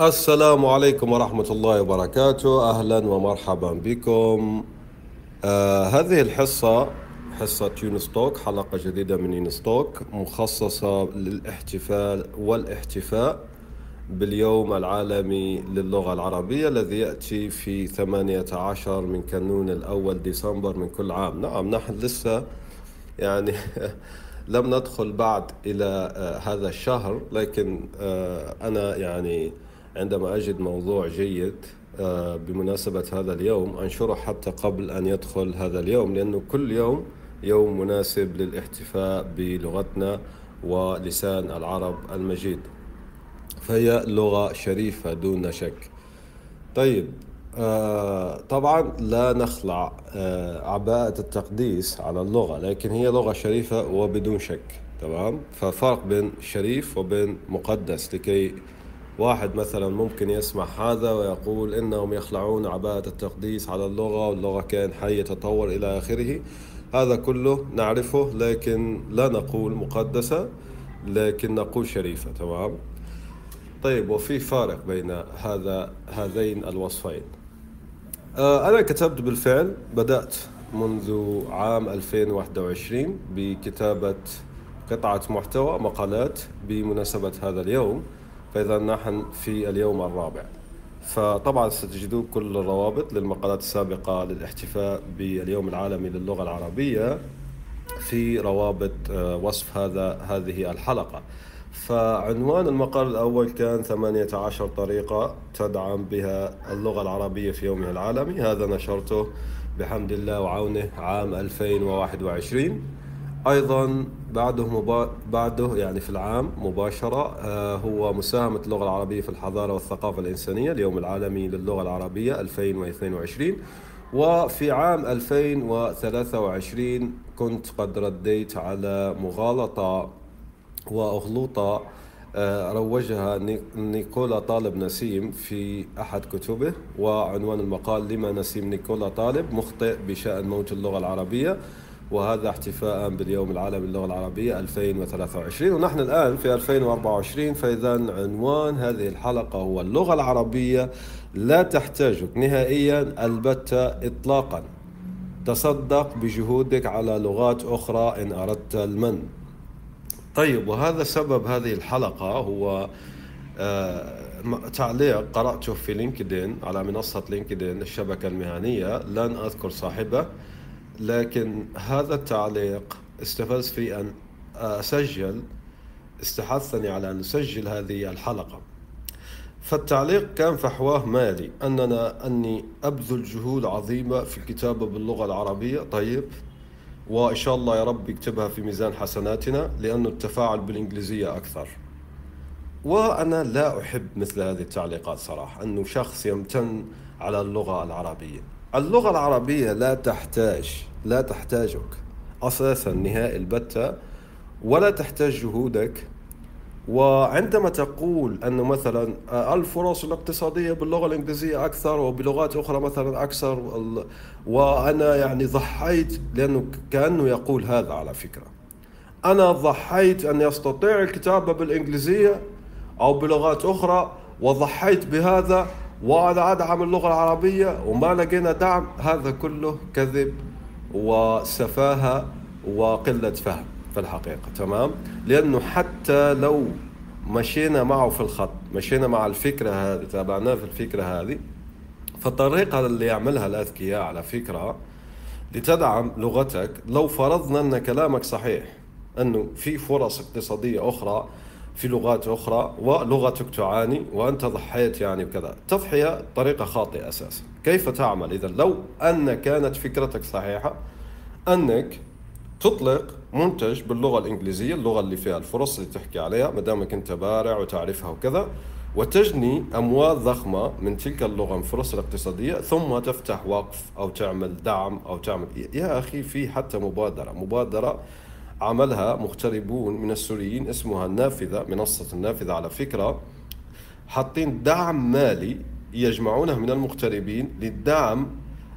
السلام عليكم ورحمة الله وبركاته. أهلا ومرحبا بكم. آه هذه الحصة حصة يونستوك حلقة جديدة من يونستوك مخصصة للاحتفال والاحتفاء باليوم العالمي للغة العربية الذي يأتي في 18 من كانون الأول ديسمبر من كل عام. نعم نحن لسه يعني لم ندخل بعد إلى آه هذا الشهر لكن آه أنا يعني عندما أجد موضوع جيد آه، بمناسبة هذا اليوم أنشره حتى قبل أن يدخل هذا اليوم لأنه كل يوم يوم مناسب للاحتفاء بلغتنا ولسان العرب المجيد فهي لغة شريفة دون شك. طيب آه طبعا لا نخلع آه عباءة التقديس على اللغة لكن هي لغة شريفة وبدون شك تمام؟ ففرق بين شريف وبين مقدس لكي واحد مثلا ممكن يسمع هذا ويقول إنهم يخلعون عباءة التقديس على اللغة واللغة كان حي يتطور إلى آخره. هذا كله نعرفه لكن لا نقول مقدسة لكن نقول شريفة تمام؟ طيب وفي فارق بين هذا هذين الوصفين. آه، أنا كتبت بالفعل بدأت منذ عام 2021 بكتابة قطعة محتوى مقالات بمناسبة هذا اليوم. فإذا نحن في اليوم الرابع. فطبعا ستجدون كل الروابط للمقالات السابقة للاحتفاء باليوم العالمي للغة العربية في روابط آه، وصف هذا هذه الحلقة. فعنوان المقال الأول كان 18 طريقة تدعم بها اللغة العربية في يومها العالمي. هذا نشرته بحمد الله وعونه عام 2021 أيضا بعده مبا... بعده يعني في العام مباشرة آه هو مساهمة اللغة العربية في الحضارة والثقافة الإنسانية اليوم العالمي للغة العربية 2022 وفي عام 2023 كنت قد رديت على مغالطة وأغلوطة آه، روجها نيكولا طالب نسيم في أحد كتبه وعنوان المقال لما نسيم نيكولا طالب مخطئ بشأن موت اللغة العربية. وهذا احتفاء باليوم العالمي للغة العربية 2023 ونحن الآن في 2024 فإذا عنوان هذه الحلقة هو اللغة العربية لا تحتاجك نهائيا البتة إطلاقا. تصدق بجهودك على لغات أخرى إن أردت المن. طيب وهذا سبب هذه الحلقة هو آه تعليق قرأته في لينكدين على منصة لينكدين الشبكة المهنية. لن أذكر صاحبه. لكن هذا التعليق استفز في أن أسجل استحثني على أن أسجل هذه الحلقة. فالتعليق كان فحواه مالي. أننا أني أبذل جهود عظيمة في الكتابة باللغة العربية. طيب. وإن شاء الله يا رب يكتبها في ميزان حسناتنا لأنه التفاعل بالإنجليزية أكثر. وأنا لا أحب مثل هذه التعليقات صراحة أنه شخص يمتن على اللغة العربية. اللغة العربية لا تحتاج لا تحتاجك. أساسا نهائي البتة ولا تحتاج جهودك. وعندما تقول أن مثلا الفرص الاقتصادية باللغة الإنجليزية أكثر وبلغات أخرى مثلا أكثر وأنا يعني ضحيت لأنه كأنه يقول هذا على فكرة. أنا ضحيت أن يستطيع الكتابة بالإنجليزية أو بلغات أخرى وضحيت بهذا وأنا أدعم اللغة العربية وما لقينا دعم. هذا كله كذب. وسفاهة وقلة فهم في الحقيقة تمام؟ لأنه حتى لو مشينا معه في الخط مشينا مع الفكرة هذه تابعناه في الفكرة هذه فالطريقة اللي يعملها الأذكياء على فكرة لتدعم لغتك لو فرضنا أن كلامك صحيح أنه في فرص اقتصادية أخرى في لغات أخرى ولغتك تعاني وأنت ضحيت يعني وكذا. تضحية طريقة خاطئة أساسا. كيف تعمل؟ إذا لو أن كانت فكرتك صحيحة أنك تطلق منتج باللغة الإنجليزية اللغة اللي فيها الفرص اللي تحكي عليها ما دامك أنت بارع وتعرفها وكذا وتجني أموال ضخمة من تلك اللغة من الفرص الاقتصادية ثم تفتح وقف أو تعمل دعم أو تعمل يا أخي في حتى مبادرة. مبادرة عملها مغتربون من السوريين اسمها النافذة منصة النافذة على فكرة. حاطين دعم مالي يجمعونه من المغتربين للدعم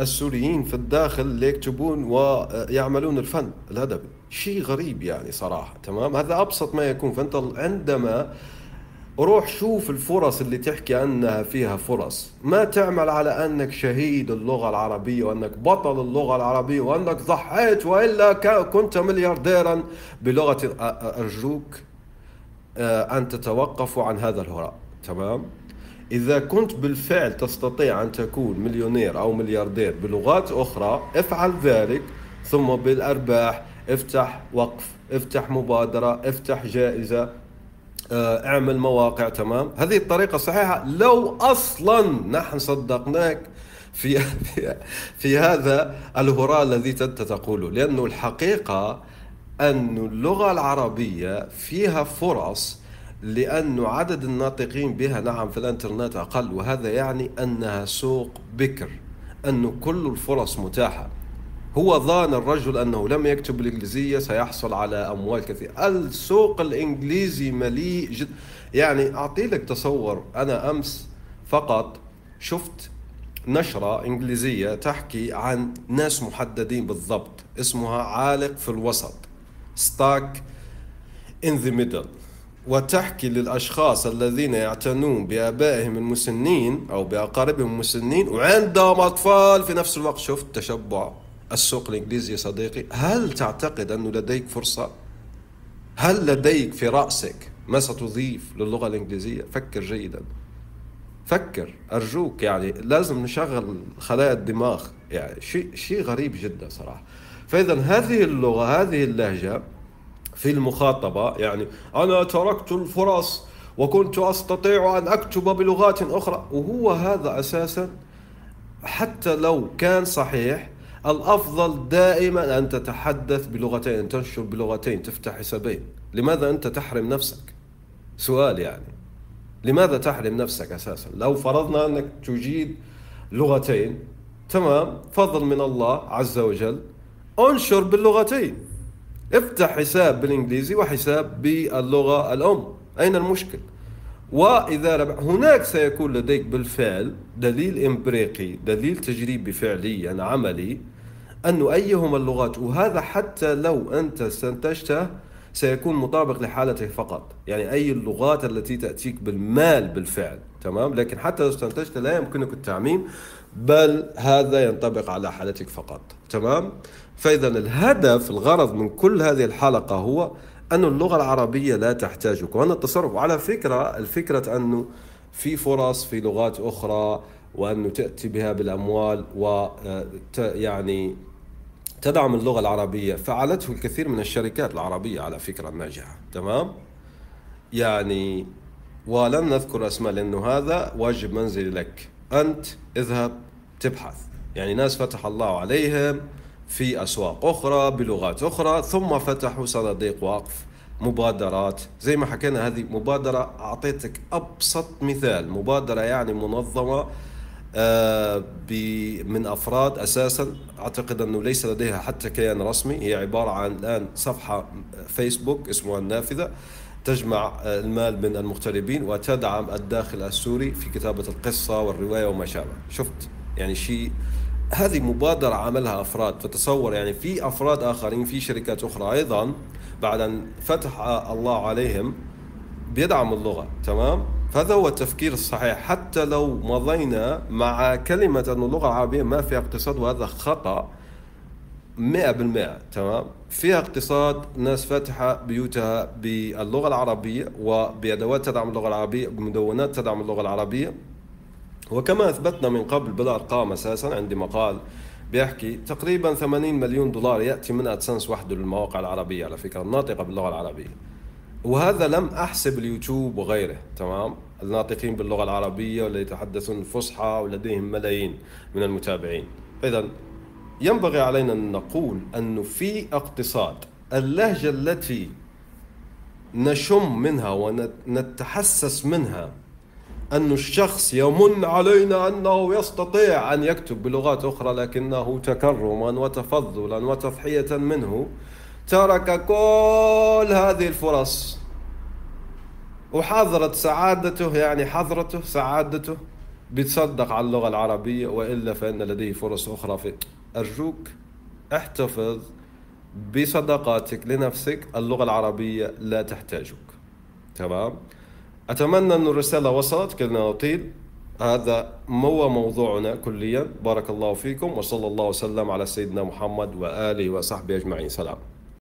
السوريين في الداخل اللي يكتبون ويعملون الفن الأدبي. شيء غريب يعني صراحة تمام؟ هذا أبسط ما يكون. فأنت عندما روح شوف الفرص اللي تحكي أنها فيها فرص. ما تعمل على أنك شهيد اللغة العربية وأنك بطل اللغة العربية وأنك ضحيت وإلا كنت مليارديرا. بلغة أرجوك أن تتوقفوا عن هذا الهراء. تمام؟ إذا كنت بالفعل تستطيع أن تكون مليونير أو ملياردير بلغات أخرى افعل ذلك. ثم بالأرباح افتح وقف افتح مبادرة افتح جائزة. آه، اعمل مواقع تمام؟ هذه الطريقة صحيحة. لو أصلا نحن صدقناك في في, هذا الهراء الذي أنت تقوله لأنه الحقيقة أن اللغة العربية فيها فرص لأن عدد الناطقين بها نعم في الإنترنت أقل وهذا يعني أنها سوق بكر أن كل الفرص متاحة. هو ظان الرجل أنه لم يكتب الإنجليزية سيحصل على أموال كثيرة. السوق الإنجليزي مليء جدا يعني أعطي لك تصور. أنا أمس فقط شفت نشرة إنجليزية تحكي عن ناس محددين بالضبط. اسمها عالق في الوسط ستاك in the middle. وتحكي للأشخاص الذين يعتنون بآبائهم المسنين أو بأقاربهم المسنين وعندهم أطفال في نفس الوقت. شفت تشبع. السوق الإنجليزي صديقي هل تعتقد أنه لديك فرصة؟ هل لديك في رأسك ما ستضيف للغة الإنجليزية؟ فكر جيدا فكر أرجوك يعني لازم نشغل خلايا الدماغ يعني شيء شيء غريب جدا صراحة فإذا هذه اللغة هذه اللهجة في المخاطبة يعني أنا تركت الفرص وكنت أستطيع أن أكتب بلغات أخرى وهو هذا أساسا حتى لو كان صحيح الأفضل دائما أن تتحدث بلغتين أن تنشر بلغتين تفتح حسابين. لماذا أنت تحرم نفسك؟ سؤال يعني. لماذا تحرم نفسك أساسا؟ لو فرضنا أنك تجيد لغتين تمام فضل من الله عز وجل انشر باللغتين. افتح حساب بالإنجليزي وحساب باللغة الأم. أين المشكل؟ وإذا ربح هناك سيكون لديك بالفعل دليل إمبريقي دليل تجريبي فعليا عملي انه أيهما اللغات وهذا حتى لو أنت استنتجته سيكون مطابق لحالتك فقط. يعني أي اللغات التي تأتيك بالمال بالفعل تمام؟ لكن حتى لو استنتجت لا يمكنك التعميم بل هذا ينطبق على حالتك فقط تمام؟ فإذا الهدف الغرض من كل هذه الحلقة هو أن اللغة العربية لا تحتاجك وأن التصرف على فكرة الفكرة أنه في فرص في لغات أخرى وأنه تأتي بها بالأموال و يعني تدعم اللغة العربية. فعلته الكثير من الشركات العربية على فكرة الناجحة. تمام؟ يعني ولن نذكر أسماء لأنه هذا واجب منزلي لك. أنت اذهب تبحث. يعني ناس فتح الله عليهم في أسواق أخرى بلغات أخرى ثم فتحوا صناديق وقف مبادرات. زي ما حكينا هذه مبادرة أعطيتك أبسط مثال. مبادرة يعني منظمة آه، من أفراد أساسا. أعتقد أنه ليس لديها حتى كيان رسمي. هي عبارة عن الآن صفحة فيسبوك اسمها النافذة. تجمع المال من المغتربين وتدعم الداخل السوري في كتابة القصة والرواية وما شابه. شفت؟ يعني شيء هذه مبادرة عملها أفراد فتصور يعني في أفراد آخرين في شركات أخرى أيضا بعد أن فتح الله عليهم بيدعم اللغة تمام؟ فهذا هو التفكير الصحيح. حتى لو مضينا مع كلمة أن اللغة العربية ما فيها اقتصاد وهذا خطأ مئة بالمئة تمام؟ فيها اقتصاد ناس فاتحة بيوتها باللغة العربية وبأدوات تدعم اللغة العربية بمدونات تدعم اللغة العربية. وكما أثبتنا من قبل بالأرقام أساسا عندي مقال بيحكي تقريبا 80 مليون دولار يأتي من أدسنس وحده للمواقع العربية على فكرة الناطقة باللغة العربية. وهذا لم أحسب اليوتيوب وغيره تمام؟ الناطقين باللغة العربية والذي يتحدثون الفصحى ولديهم ملايين من المتابعين. إذا ينبغي علينا أن نقول أنه في اقتصاد اللهجة التي نشم منها ونتحسس منها أن الشخص يمن علينا أنه يستطيع أن يكتب بلغات أخرى لكنه تكرما وتفضلا وتضحية منه. ترك كل هذه الفرص. وحضرت سعادته يعني حضرته سعادته بيتصدق على اللغة العربية وإلا فإن لديه فرص أخرى في أرجوك احتفظ بصداقاتك لنفسك. اللغة العربية لا تحتاجك. تمام؟ أتمنى أن الرسالة وصلت. كلنا نطيل. هذا مو موضوعنا كليا. بارك الله فيكم وصلى الله وسلم على سيدنا محمد وآله وصحبه أجمعين. سلام.